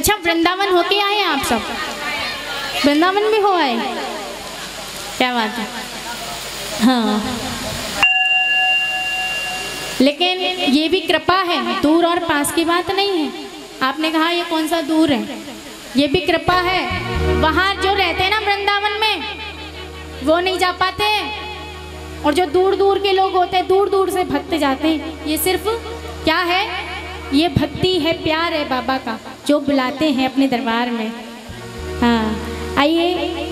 अच्छा वृंदावन होके आए हैं आप सब? वृंदावन भी हो आए? क्या बात है? हाँ। लेकिन ये भी कृपा है, दूर और पास की बात नहीं है। आपने कहा, ये कौन सा दूर है? ये भी कृपा है। वहाँ जो रहते हैं ना वृंदावन में, वो नहीं जा पाते और जो दूर दूर के लोग होते हैं दूर दूर से भक्त जाते हैं, ये सिर्फ़ क्या है? ये भक्ति है, प्यार है बाबा का। जो बुलाते हैं अपने दरबार में। हाँ आइए।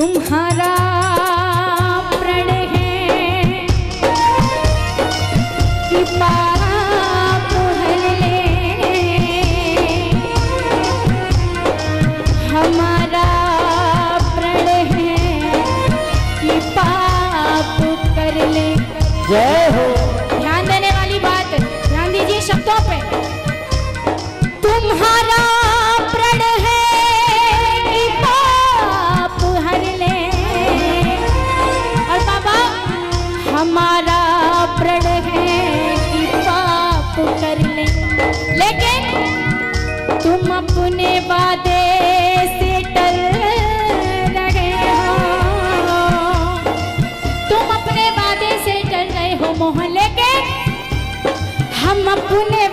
तुम्हारा प्रण है कि पाप हमारा प्रण है कि पाप कर ले। जय हो। ध्यान देने वाली बात ध्यान दीजिए शब्दों पे। तुम्हारा तुम अपने वादे से टल रहे हो। तुम अपने वादे से डर रहे हो मोहल्ले के। हम अपने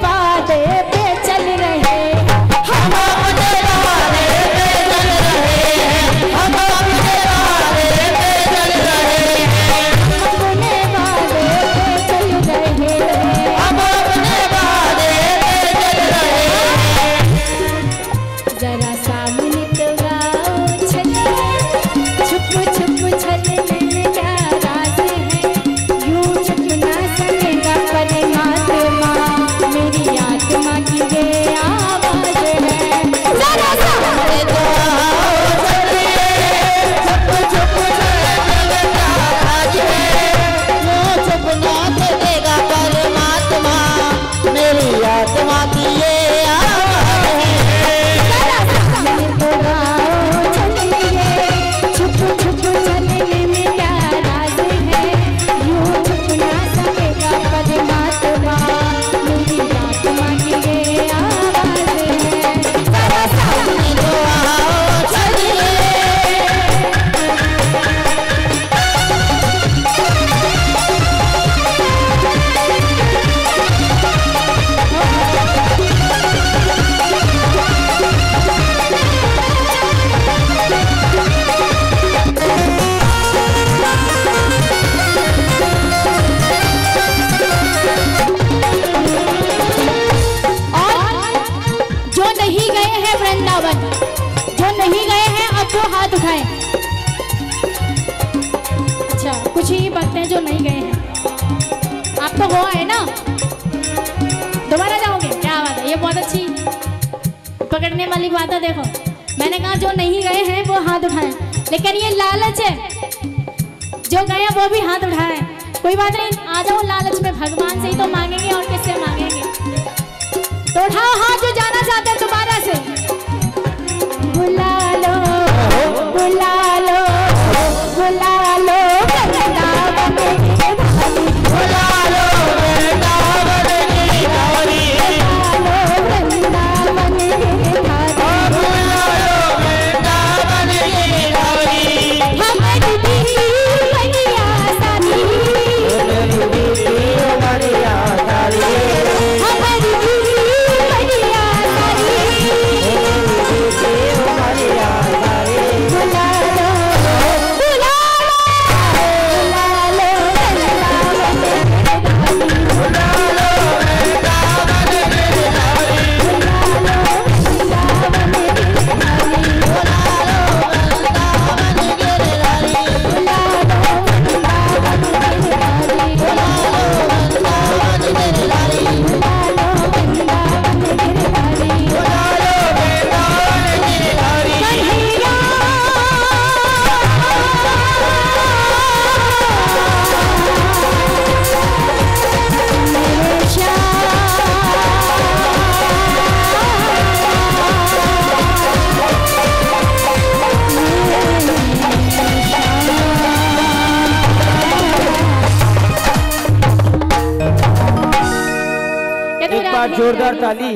कुछ ही हैं जो नहीं गए हैं। आप तो हो आए ना। दोबारा जाओगे? क्या बात है, ये बहुत अच्छी पकड़ने वाली बात है, देखो। मैंने कहा, जो नहीं गए हैं, वो हाथ उठाएँ। लेकिन ये लालच है। जो गए हैं, वो भी हाथ उठाएँ। कोई बात नहीं, आ जाओ लालच में। भगवान से ही तो मांगेंगे और किससे मांगेंगे? तो उठाओ हाथ, जो जाना चाहते हैं दोबारा जोरदार ताली।